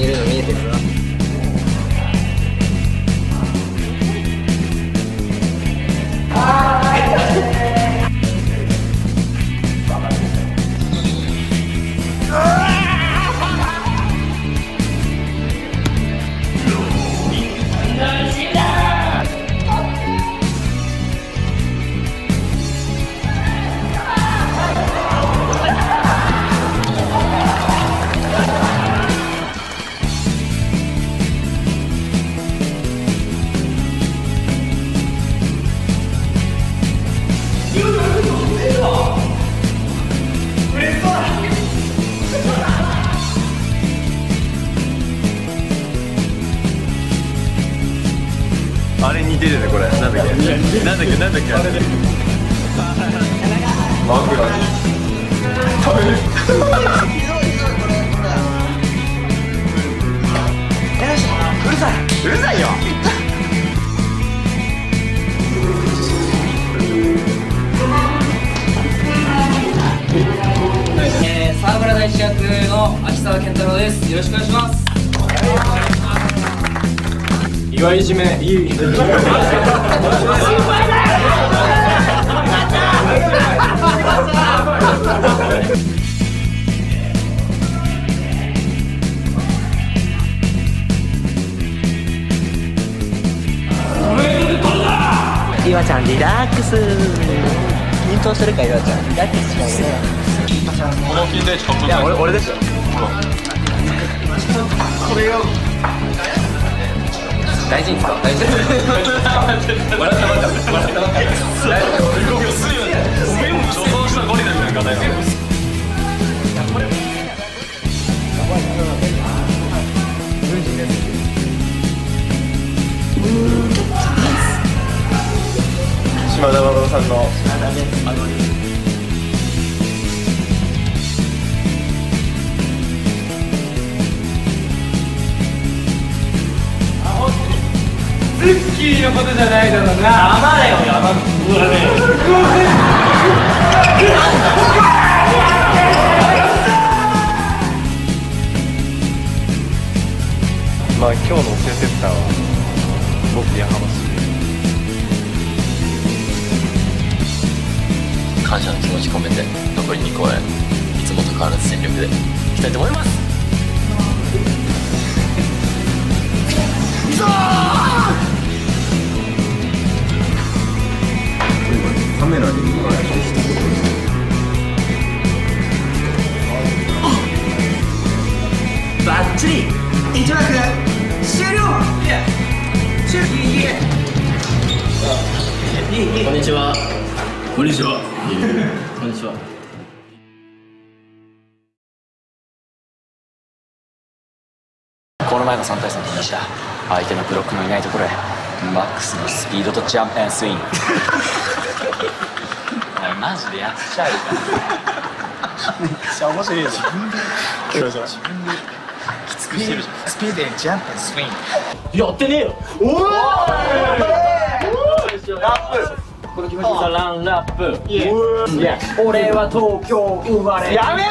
にいるのてるねこれなんだっけなんだっけなんだっけあれマグロ食べるうるさいうるさいよえー、沢村大志役の秋沢健太郎ですよろしくお願いします岩井締めいい。岩ちゃんリラックス。緊張してるか岩ちゃん。リラックスしないでこ俺俺でしょこれを大事に使おう大事に笑った笑った笑った笑ったおめも女装したゴリラみたいな方よ島田誠さんのズッキーのことじゃないだろうな。甘れよ。山うわねまあ今日のセセッターは僕やはまし感謝の気持ち込めて残り2公演いつもと変わらず全力で。いきたいと思いますバッチリ。一幕。終了。終了こんにちは。こんにちは。こんにちは。この前の3対3と同じだ相手のブロックのいないところへ。マックスのスピードとジャンプ。スイングマジでやっちゃうかめっちゃ面白いじゃん。自分できつくしてるじゃん。スピードでジャンプスイングやってねえよ。これ決めてた。ランラップ。いや俺は東京生まれ。やめろ